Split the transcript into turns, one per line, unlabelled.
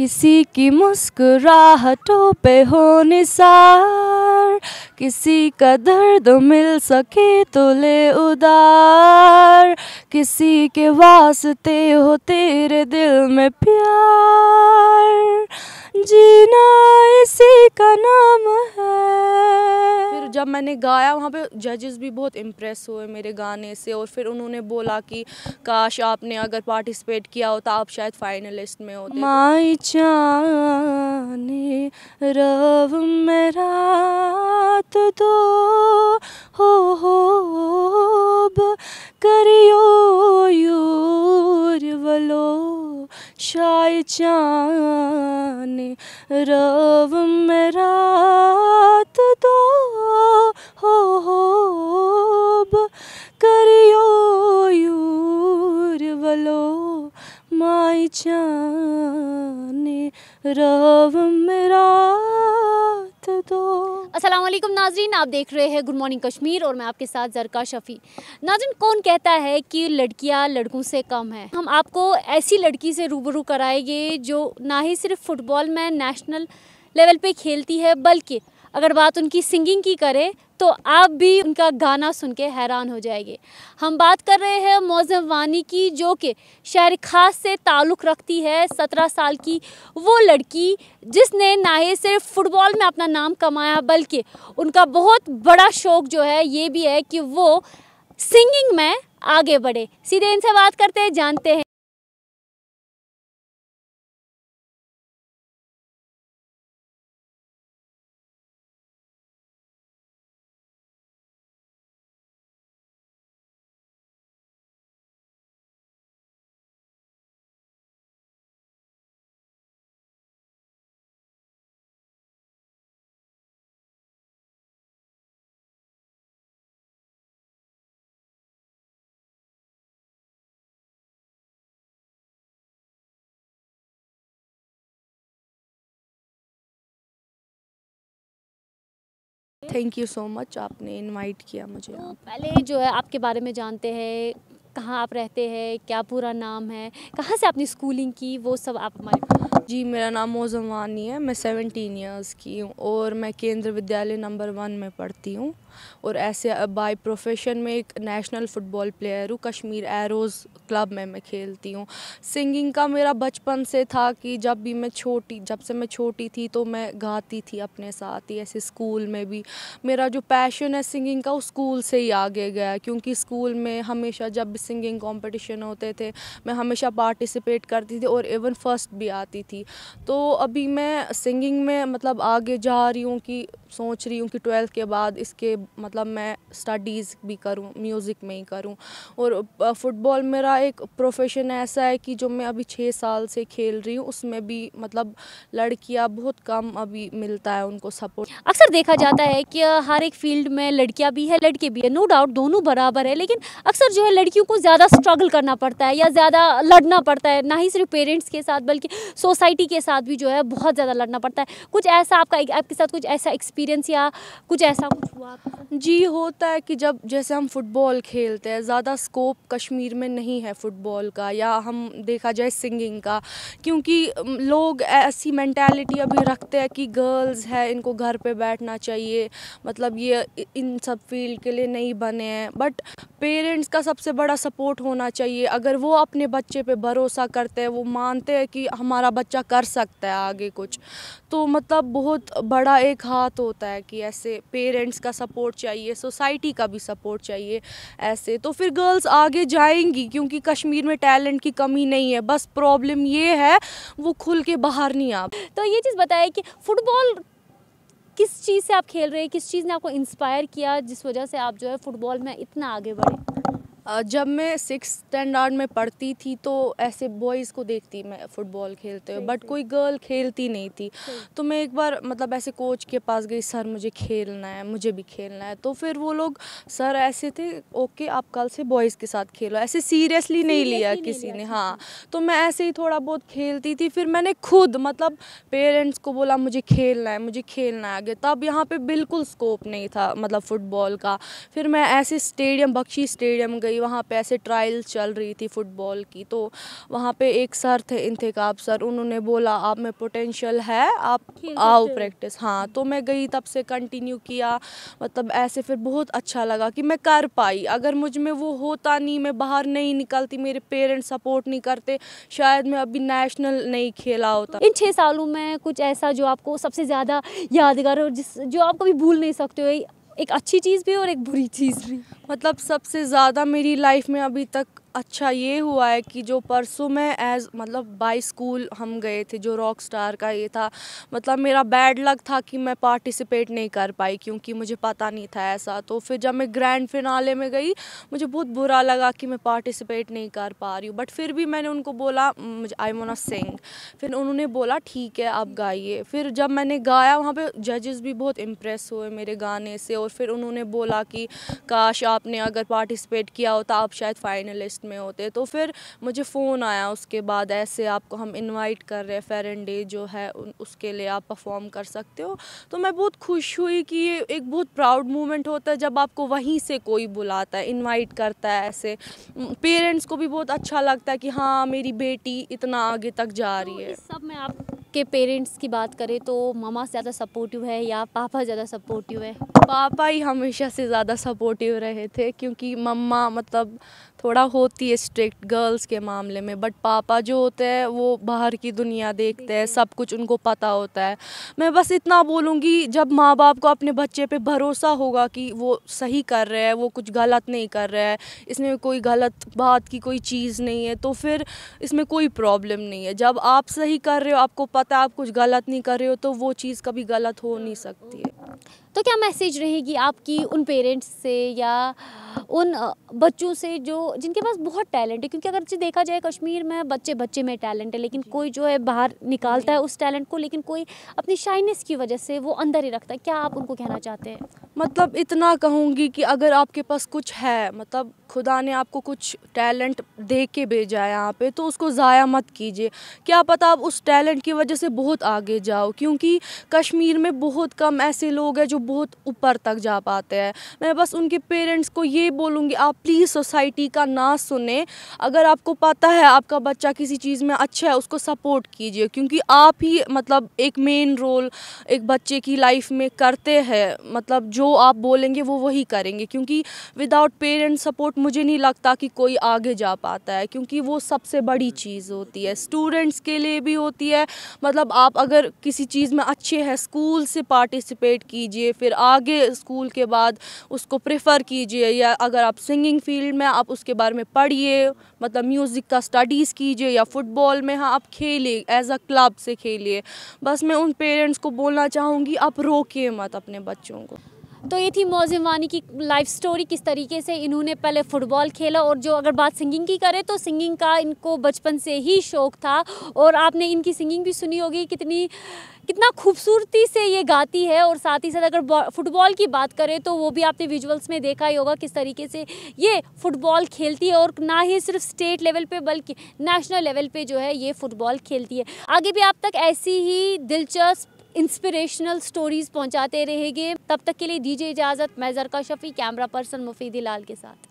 किसी की मुस्कुराहटों पे हो निसार, किसी का दर्द मिल सके तो ले उदार, किसी के वास्ते हो तेरे दिल में प्यार। जीना इसी का नाम है। जब मैंने गाया, वहाँ पे जजेस भी बहुत इम्प्रेस हुए मेरे गाने से और फिर उन्होंने बोला कि, काश आपने अगर पार्टिसिपेट किया होता, आप शायद फाइनलिस्ट में होते। माई चाने रव मेरा दो, हो हो करियो यूर वलो। शाय चाने रव मेरा रव मेरा दो।
अस्सलाम नाजरीन, आप देख रहे हैं गुड मॉर्निंग कश्मीर और मैं आपके साथ जरका शफ़ी। नाजरीन, कौन कहता है कि लड़कियाँ लड़कों से कम है? हम आपको ऐसी लड़की से रूबरू कराएँगे जो ना ही सिर्फ़ फुटबॉल में नेशनल लेवल पे खेलती है, बल्कि अगर बात उनकी सिंगिंग की करें तो आप भी उनका गाना सुन के हैरान हो जाएँगे। हम बात कर रहे हैं मौजम वानी की, जो कि शहर ख़ास से ताल्लुक़ रखती है सत्रह साल की वो लड़की, जिसने ना ही सिर्फ़ फुटबॉल में अपना नाम कमाया, बल्कि उनका बहुत बड़ा शौक़ जो है, ये भी है कि वो सिंगिंग में आगे बढ़े। सीधे इनसे बात करते हैं, जानते हैं।
थैंक यू सो मच आपने इनवाइट किया मुझे।
तो पहले जो है, आपके बारे में जानते हैं, कहाँ आप रहते हैं, क्या पूरा नाम है, कहाँ से आपने स्कूलिंग की, वो सब आप हमारे
जी, मेरा नाम मौजम वानी है। मैं सेवनटीन ईयर्स की हूँ और मैं केंद्र विद्यालय नंबर वन में पढ़ती हूँ और ऐसे बाय प्रोफेशन में एक नेशनल फ़ुटबॉल प्लेयर हूँ। कश्मीर एरोज़ क्लब में मैं खेलती हूँ। सिंगिंग का मेरा बचपन से था कि जब भी मैं छोटी, जब से मैं छोटी थी तो मैं गाती थी अपने साथ ही ऐसे स्कूल में भी। मेरा जो पैशन है सिंगिंग का वो स्कूल से ही आगे गया क्योंकि स्कूल में हमेशा जब सिंगिंग कॉम्पटिशन होते थे, मैं हमेशा पार्टिसिपेट करती थी और इवन फ़र्स्ट भी आती थी। तो अभी मैं सिंगिंग में मतलब आगे जा रही हूँ कि सोच रही हूँ कि ट्वेल्थ के बाद इसके मतलब मैं स्टडीज़ भी करूँ म्यूज़िक में ही करूँ। और फ़ुटबॉल मेरा एक प्रोफेशन ऐसा है कि जो मैं अभी छः साल से खेल रही हूँ, उसमें भी मतलब लड़कियाँ बहुत कम अभी मिलता है उनको सपोर्ट
अक्सर देखा जाता है कि हर एक फ़ील्ड में लड़कियाँ भी है, लड़के भी है नो डाउट दोनों बराबर है, लेकिन अक्सर जो है लड़कियों को ज़्यादा स्ट्रगल करना पड़ता है या ज़्यादा लड़ना पड़ता है, ना ही सिर्फ़ पेरेंट्स के साथ बल्कि सोसाइटी के साथ भी जो है बहुत ज़्यादा लड़ना पड़ता है। कुछ ऐसा आपका, आपके साथ कुछ ऐसा एक्सपीरियंस या कुछ ऐसा कुछ हुआ
जी, होता है कि जब जैसे हम फुटबॉल खेलते हैं, ज़्यादा स्कोप कश्मीर में नहीं है फ़ुटबॉल का या हम देखा जाए सिंगिंग का, क्योंकि लोग ऐसी मैंटेलिटी अभी रखते हैं कि गर्ल्स है, इनको घर पे बैठना चाहिए मतलब ये इन सब फ़ील्ड के लिए नहीं बने हैं। बट पेरेंट्स का सबसे बड़ा सपोर्ट होना चाहिए। अगर वो अपने बच्चे पे भरोसा करते हैं, वो मानते हैं कि हमारा बच्चा कर सकता है आगे कुछ तो मतलब बहुत बड़ा एक हाथ होता है कि ऐसे पेरेंट्स का सपोर्ट चाहिए, सोसाइटी का भी सपोर्ट चाहिए ऐसे। तो फिर गर्ल्स आगे जाएँगी, क्योंकि कश्मीर में टैलेंट की कमी नहीं है, बस प्रॉब्लम ये है, वो खुल के बाहर नहीं आ
तो ये चीज़ बताए कि फ़ुटबॉल किस चीज़ से आप खेल रहे हैं? किस चीज़ ने आपको इंस्पायर किया जिस वजह से आप जो है फ़ुटबॉल में इतना आगे बढ़े?
जब मैं सिक्स स्टैंडर्ड में पढ़ती थी तो ऐसे बॉयज़ को देखती मैं फ़ुटबॉल खेलते हुए बट कोई गर्ल खेलती नहीं थी। तो मैं एक बार मतलब ऐसे कोच के पास गई सर मुझे खेलना है मुझे भी खेलना है। तो फिर वो लोग सर ऐसे थे? ओके आप कल से बॉयज़ के साथ खेलो। ऐसे सीरियसली नहीं लिया किसी ने हाँ। तो मैं ऐसे ही थोड़ा बहुत खेलती थी। फिर मैंने खुद मतलब पेरेंट्स को बोला मुझे खेलना है मुझे खेलना है आगे। तब यहाँ पर बिल्कुल स्कोप नहीं था मतलब फ़ुटबॉल का। फिर मैं ऐसे स्टेडियम बख्शी स्टेडियम गई गई वहाँ पे ऐसे ट्रायल्स चल रही थी फ़ुटबॉल की तो वहाँ पे एक सर थे इंतकाब सर उन्होंने बोला आप में पोटेंशियल है आप आओ प्रैक्टिस हाँ तो मैं गई तब से कंटिन्यू किया मतलब ऐसे फिर बहुत अच्छा लगा कि मैं कर पाई। अगर मुझमें वो होता नहीं मैं बाहर नहीं निकलती मेरे पेरेंट्स सपोर्ट नहीं करते शायद मैं अभी नेशनल नहीं खेला होता।
इन छः सालों में कुछ ऐसा जो आपको सबसे ज़्यादा यादगार और जिस जो आप कभी भूल नहीं सकते हो एक अच्छी चीज़ भी और एक बुरी चीज़ भी।
मतलब सबसे ज़्यादा मेरी लाइफ में अभी तक अच्छा ये हुआ है कि जो परसों में एज मतलब बाई स्कूल हम गए थे, जो रॉक स्टार का ये था मतलब मेरा बैड लक था कि मैं पार्टिसिपेट नहीं कर पाई क्योंकि मुझे पता नहीं था ऐसा। तो फिर जब मैं ग्रैंड फिनाले में गई, मुझे बहुत बुरा लगा कि मैं पार्टिसिपेट नहीं कर पा रही हूँ। बट फिर भी मैंने उनको बोला, मुझे आई मोना सिंग फिर उन्होंने बोला, ठीक है, आप गाइए। फिर जब मैंने गाया, वहाँ पर जजेस भी बहुत इम्प्रेस हुए मेरे गाने से और फिर उन्होंने बोला कि, काश आपने अगर पार्टिसिपेट किया होता, आप शायद फाइनलिस्ट लिस्ट में होते तो फिर मुझे फ़ोन आया उसके बाद ऐसे आपको हम इनवाइट कर रहे हैं फेरन डे जो है उसके लिए आप परफॉर्म कर सकते हो। तो मैं बहुत खुश हुई कि ये एक बहुत प्राउड मोमेंट होता है जब आपको वहीं से कोई बुलाता है इनवाइट करता है ऐसे। पेरेंट्स को भी बहुत अच्छा लगता है कि हाँ मेरी बेटी इतना आगे तक जा रही है।
सब में आपके पेरेंट्स की बात करें तो मामा ज़्यादा सपोर्टिव है या पापा ज़्यादा सपोर्टिव है?
पापा ही हमेशा से ज़्यादा सपोर्टिव रहे थे, क्योंकि मम्मा मतलब थोड़ा होती है स्ट्रिक्ट गर्ल्स के मामले में बट पापा जो होते हैं, वो बाहर की दुनिया देखते हैं, सब कुछ उनको पता होता है। मैं बस इतना बोलूँगी, जब माँ बाप को अपने बच्चे पे भरोसा होगा कि वो सही कर रहे हैं, वो कुछ गलत नहीं कर रहा है, इसमें कोई गलत बात की कोई चीज़ नहीं है तो फिर इसमें कोई प्रॉब्लम नहीं है। जब आप सही कर रहे हो, आपको पता है आप कुछ गलत नहीं कर रहे हो तो वो चीज़ कभी गलत हो नहीं सकती है।
तो क्या मैसेज रहेगी आपकी उन पेरेंट्स से या उन बच्चों से जो जिनके पास बहुत टैलेंट है? क्योंकि अगर जो देखा जाए कश्मीर में बच्चे बच्चे में टैलेंट है लेकिन कोई जो है बाहर निकालता है उस टैलेंट को लेकिन कोई अपनी शाइनेस की वजह से वो अंदर ही रखता है। क्या आप उनको कहना चाहते हैं?
मतलब इतना कहूँगी कि अगर आपके पास कुछ है मतलब खुदा ने आपको कुछ टैलेंट दे के भेजा है यहाँ पे तो उसको ज़ाया मत कीजिए। क्या पता आप उस टैलेंट की वजह से बहुत आगे जाओ, क्योंकि कश्मीर में बहुत कम ऐसे लोग हैं जो बहुत ऊपर तक जा पाते हैं। मैं बस उनके पेरेंट्स को ये बोलूँगी, आप प्लीज़ सोसाइटी का ना सुने। अगर आपको पता है आपका बच्चा किसी चीज़ में अच्छा है, उसको सपोर्ट कीजिए, क्योंकि आप ही मतलब एक मेन रोल एक बच्चे की लाइफ में करते हैं। मतलब जो आप बोलेंगे, वो वही करेंगे। क्योंकि विदाउट पेरेंट सपोर्ट मुझे नहीं लगता कि कोई आगे जा पाता है, क्योंकि वो सबसे बड़ी चीज़ होती है। स्टूडेंट्स के लिए भी होती है। मतलब आप अगर किसी चीज़ में अच्छे हैं स्कूल से पार्टिसिपेट कीजिए, फिर आगे स्कूल के बाद उसको प्रेफर कीजिए, या अगर आप सिंगिंग फ़ील्ड में आप उसके बारे में पढ़िए मतलब म्यूज़िक का स्टडीज़ कीजिए, या फुटबॉल में हाँ आप खेलिए एज अ क्लब से खेलिए। बस मैं उन पेरेंट्स को बोलना चाहूँगी, आप रोकिए मत अपने बच्चों को।
तो ये थी मौजिम वानी की लाइफ स्टोरी किस तरीके से इन्होंने पहले फुटबॉल खेला और जो अगर बात सिंगिंग की करें तो सिंगिंग का इनको बचपन से ही शौक़ था और आपने इनकी सिंगिंग भी सुनी होगी, कितनी, कितना खूबसूरती से ये गाती है और साथ ही साथ अगर फुटबॉल की बात करें तो वो भी आपने विजुअल्स में देखा ही होगा किस तरीके से ये फुटबॉल खेलती है और ना ही सिर्फ़ स्टेट लेवल पे बल्कि नेशनल लेवल पे जो है ये फुटबॉल खेलती है। आगे भी आप तक ऐसी ही दिलचस्प इंस्पिरेशनल स्टोरीज़ पहुंचाते रहेंगे। तब तक के लिए दीजिए इजाज़त, मैं जरका शफ़ी, कैमरा पर्सन मुफीदी लाल के साथ।